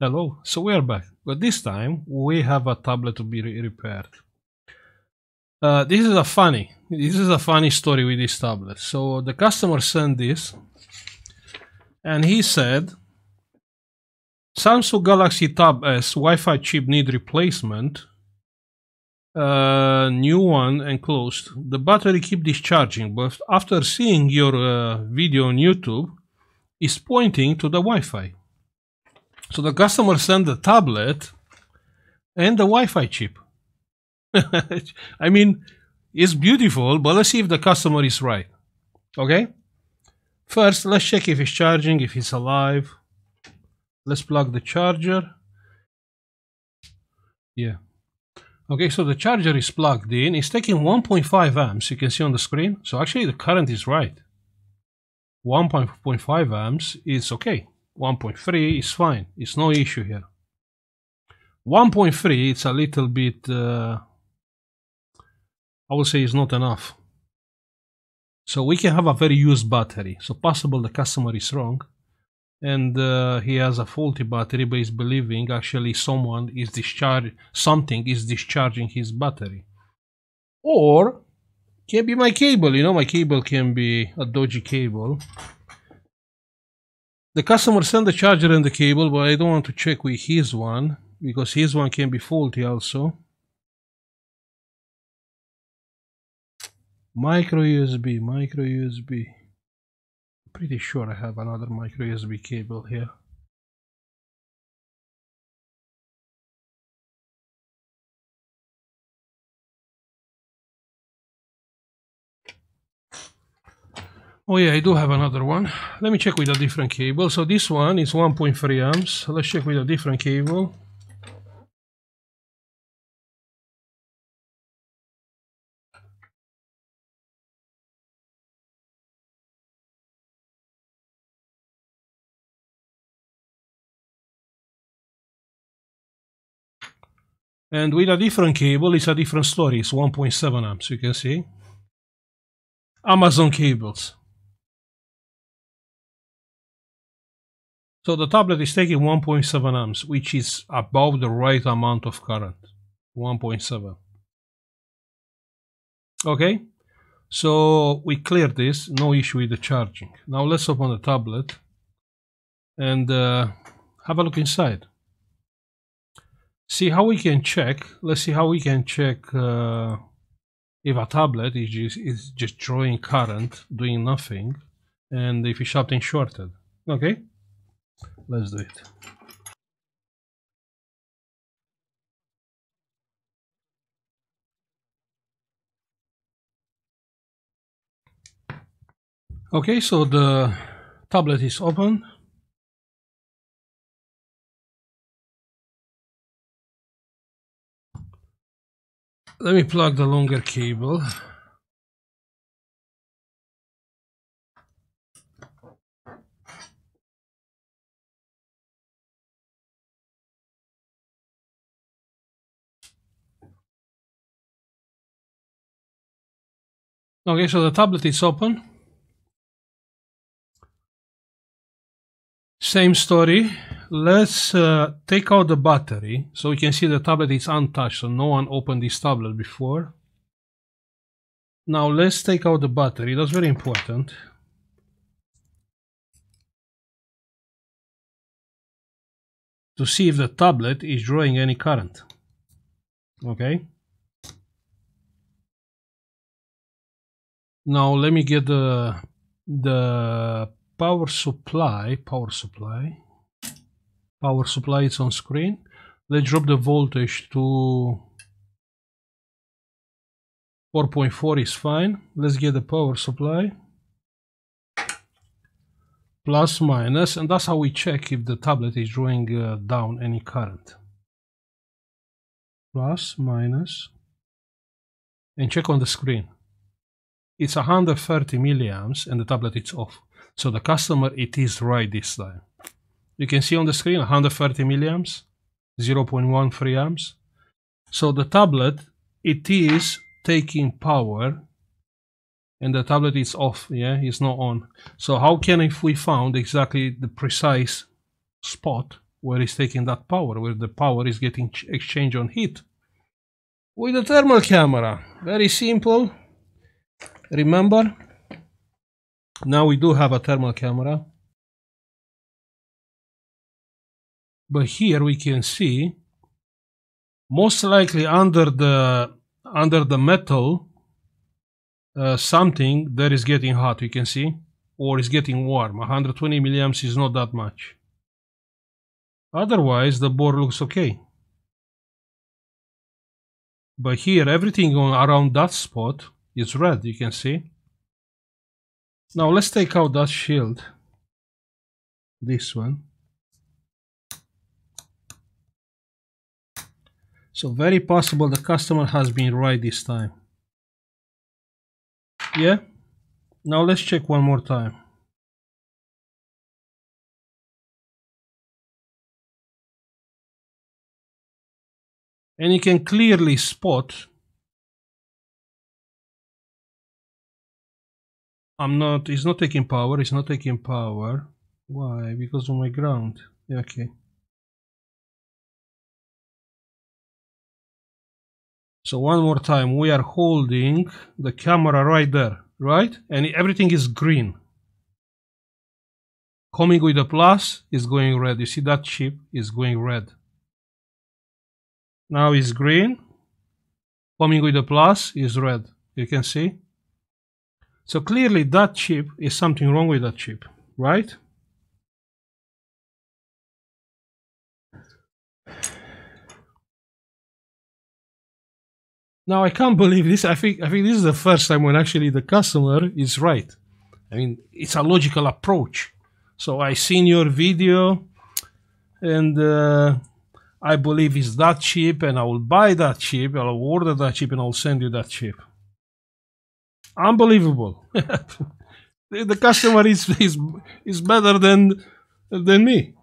Hello. So we are back, but this time we have a tablet to be re repaired. Uh, this is a funny, this is a funny story with this tablet. So the customer sent this, and he said, Samsung Galaxy Tab S Wi-Fi chip need replacement. Uh, new one enclosed. The battery keep discharging, but after seeing your uh, video on YouTube, is pointing to the Wi-Fi. So the customer sent the tablet and the Wi-Fi chip. I mean, it's beautiful, but let's see if the customer is right. Okay? First, let's check if it's charging, if it's alive. Let's plug the charger. Yeah. Okay, so the charger is plugged in. It's taking 1.5 amps, you can see on the screen. So actually the current is right. 1.5 amps is okay. 1.3 is fine. It's no issue here. 1.3, it's a little bit, uh, I would say it's not enough. So we can have a very used battery. So possible the customer is wrong and uh, he has a faulty battery but he's believing actually someone is discharging, something is discharging his battery. Or can be my cable, you know, my cable can be a dodgy cable. The customer sent the charger and the cable, but I don't want to check with his one because his one can be faulty also. Micro USB, micro USB. Pretty sure I have another micro USB cable here. Oh yeah, I do have another one. Let me check with a different cable. So this one is 1.3 amps. Let's check with a different cable. And with a different cable, it's a different story. It's 1.7 amps, you can see. Amazon cables. So the tablet is taking 1.7 amps, which is above the right amount of current. 1.7. Okay, so we cleared this, no issue with the charging. Now let's open the tablet and uh, have a look inside see how we can check let's see how we can check uh, if a tablet is just, is just drawing current doing nothing and if it's something shorted okay let's do it. Okay so the tablet is open. Let me plug the longer cable Okay, so the tablet is open. Same story. Let's uh, take out the battery so we can see the tablet is untouched so no one opened this tablet before. Now let's take out the battery. That's very important. To see if the tablet is drawing any current. Okay now let me get the the power supply power supply power supply is on screen. Let's drop the voltage to 4.4 is fine. Let's get the power supply. Plus minus and that's how we check if the tablet is drawing uh, down any current. Plus minus and check on the screen. It's 130 milliamps and the tablet is off. So the customer it is right this time. You can see on the screen 130 milliamps, 0.13 amps. So the tablet, it is taking power and the tablet is off, yeah, it's not on. So how can if we found exactly the precise spot where it's taking that power, where the power is getting exchange on heat. With the thermal camera, very simple. Remember, now we do have a thermal camera. But here we can see most likely under the under the metal uh, something that is getting hot you can see or is getting warm 120 milliamps is not that much otherwise the board looks okay but here everything on, around that spot is red you can see now let's take out that shield this one So very possible the customer has been right this time. Yeah? Now let's check one more time. And you can clearly spot I'm not, it's not taking power, it's not taking power. Why? Because of my ground. Yeah, okay. So one more time, we are holding the camera right there, right? And everything is green. Coming with a plus is going red. You see that chip is going red. Now it's green. Coming with a plus is red. You can see. So clearly that chip is something wrong with that chip, right? Now I can't believe this. I think I think this is the first time when actually the customer is right. I mean, it's a logical approach. So I seen your video, and uh, I believe it's that cheap, and I will buy that chip. I'll order that chip, and I'll send you that chip. Unbelievable. the customer is, is is better than than me.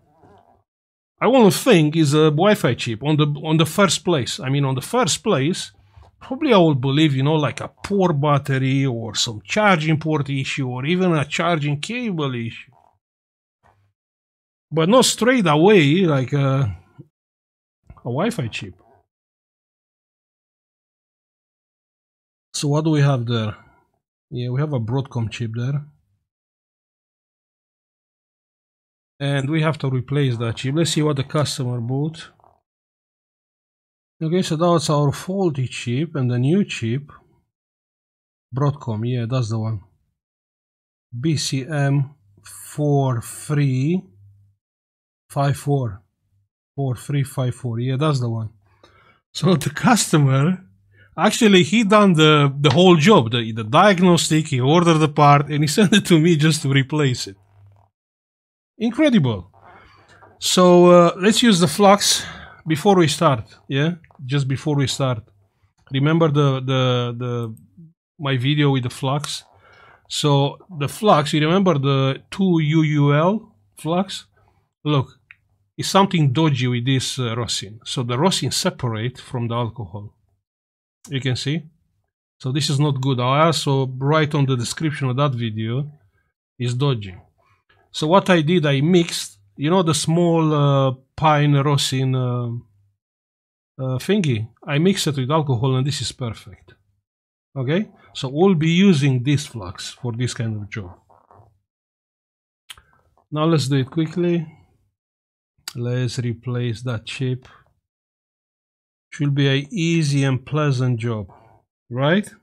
I won't think is a Wi-Fi chip on the on the first place. I mean, on the first place, probably I would believe, you know, like a poor battery or some charging port issue or even a charging cable issue. But not straight away like a, a Wi-Fi chip. So what do we have there? Yeah, we have a Broadcom chip there. And we have to replace that chip. Let's see what the customer bought. Okay, so that's our faulty chip and the new chip. Broadcom, yeah, that's the one. BCM 4354. 4354, yeah, that's the one. So the customer, actually he done the, the whole job, the, the diagnostic, he ordered the part and he sent it to me just to replace it. Incredible. So uh, let's use the flux before we start, yeah? just before we start. Remember the the the my video with the flux. So the flux, you remember the 2UUL flux? Look, it's something dodgy with this uh, rosin. So the rosin separate from the alcohol. You can see. So this is not good. I also write on the description of that video is dodgy. So what I did, I mixed, you know, the small uh, pine rosin uh, uh, thingy. I mix it with alcohol and this is perfect. Okay, so we'll be using this flux for this kind of job. Now let's do it quickly. Let's replace that chip. Should be a easy and pleasant job, right?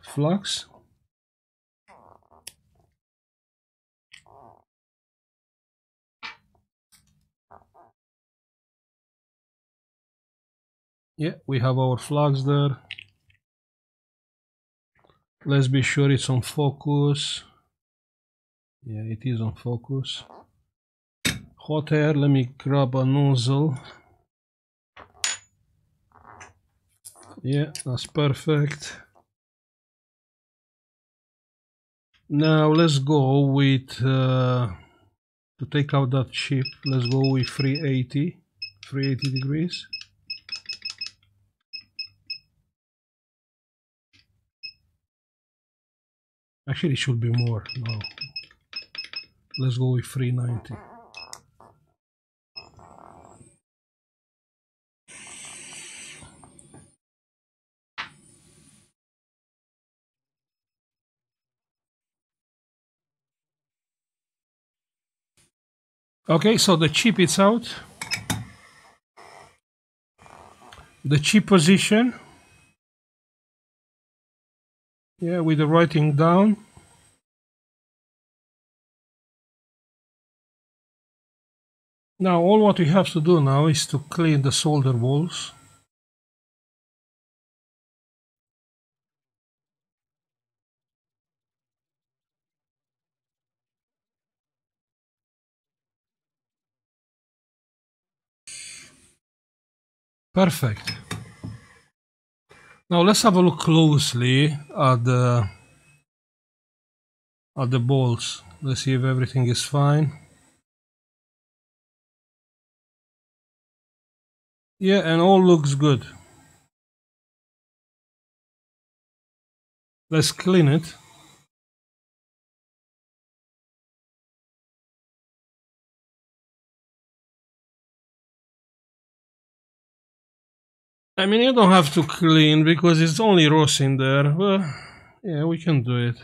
Flux. yeah we have our flux there let's be sure it's on focus yeah it is on focus hot air let me grab a nozzle yeah that's perfect now let's go with uh, to take out that chip let's go with 380 380 degrees Actually, it should be more. No. let's go with 390. Okay, so the chip is out. The chip position. Yeah, with the writing down. Now all what we have to do now is to clean the solder balls. Perfect. Now let's have a look closely at the at the balls. Let's see if everything is fine. Yeah, and all looks good. Let's clean it. I mean, you don't have to clean because it's only rust in there. Well, yeah, we can do it.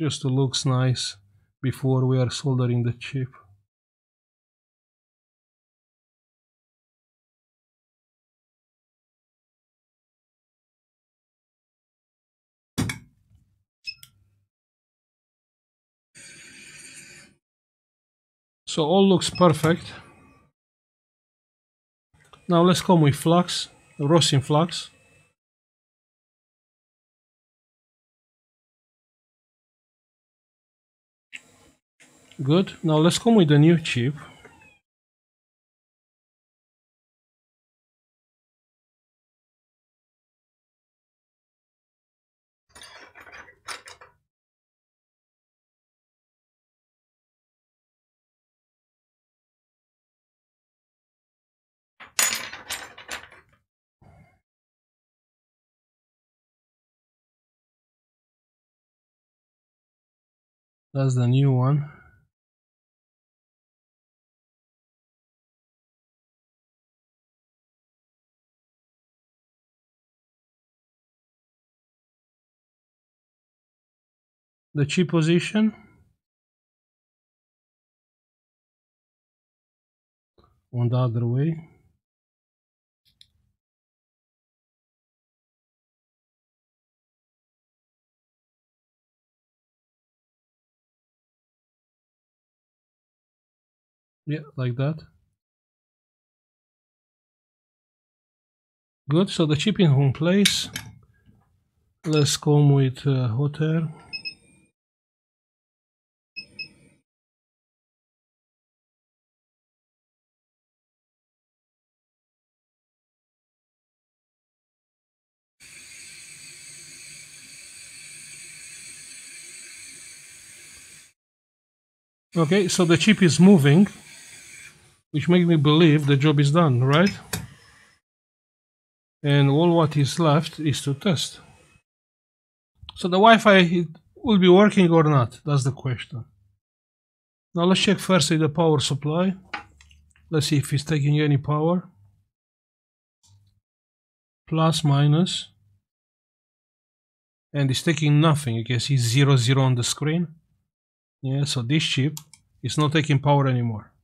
Just to looks nice before we are soldering the chip. So all looks perfect. Now let's come with flux. Rosin flux. Good. Now let's come with the new chip. That's the new one. The chip position. On the other way. Yeah, like that. Good, so the chip in home place. Let's come with uh, hot air. Okay, so the chip is moving which make me believe the job is done, right? And all what is left is to test. So the Wi-Fi will be working or not? That's the question. Now let's check first the power supply. Let's see if it's taking any power. Plus, minus. And it's taking nothing. You can see zero, zero on the screen. Yeah, so this chip is not taking power anymore.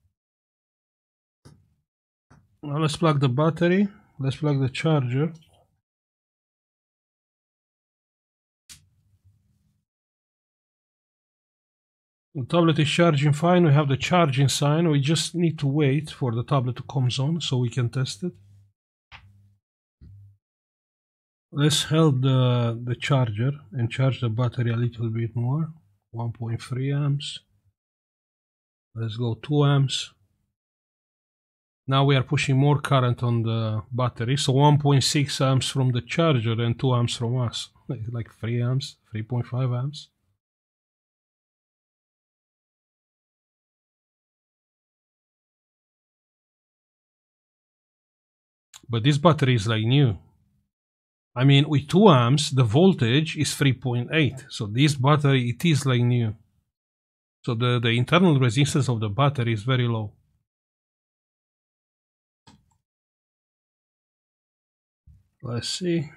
Now let's plug the battery. Let's plug the charger. The tablet is charging fine. We have the charging sign. We just need to wait for the tablet to come on so we can test it. Let's hold the, the charger and charge the battery a little bit more. 1.3 amps. Let's go 2 amps. Now we are pushing more current on the battery, so 1.6 amps from the charger and 2 amps from us, like 3 amps, 3.5 amps. But this battery is like new. I mean, with 2 amps, the voltage is 3.8. So this battery, it is like new. So the, the internal resistance of the battery is very low. Let's see.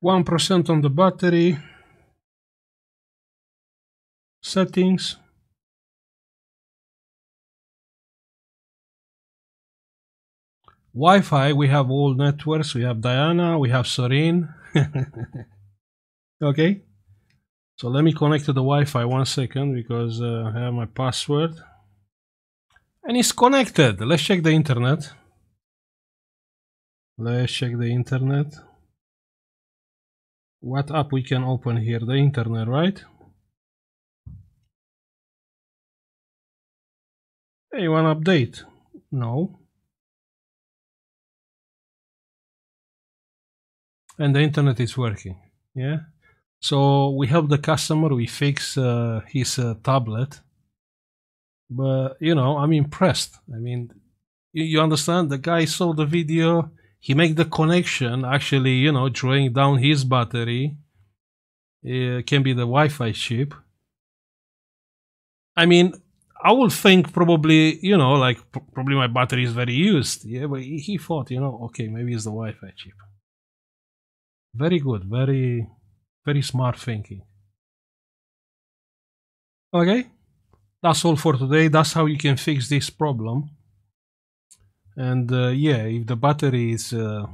One percent on the battery. Settings. Wi-Fi, we have all networks. We have Diana, we have Serene. okay. So let me connect to the Wi-Fi one second because uh, I have my password. And it's connected. Let's check the internet. Let's check the internet. What app we can open here? The internet, right? Hey, want update? No. and the internet is working yeah so we help the customer we fix uh, his uh, tablet but you know i'm impressed. I mean you, you, understand the guy saw the video he make the connection actually you know drawing down his battery it can be the wi-fi chip. I mean i would think probably you know like probably my battery is very used. Yeah but he thought you know okay maybe it's the wi-fi chip. Very good, very, very smart thinking. Okay, that's all for today. That's how you can fix this problem. And uh, yeah, if the battery is uh,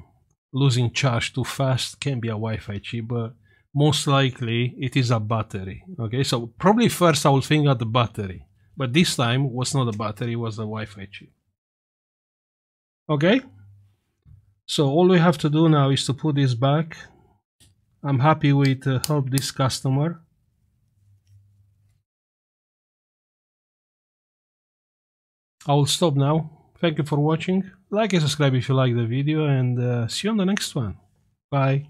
losing charge too fast, can be a Wi-Fi chip, but most likely it is a battery. Okay, so probably first I will think of the battery, but this time was not a battery, was a Wi-Fi chip. Okay. So all we have to do now is to put this back. I'm happy with uh, help this customer. I will stop now. Thank you for watching. Like and subscribe if you like the video and uh, see you on the next one. Bye.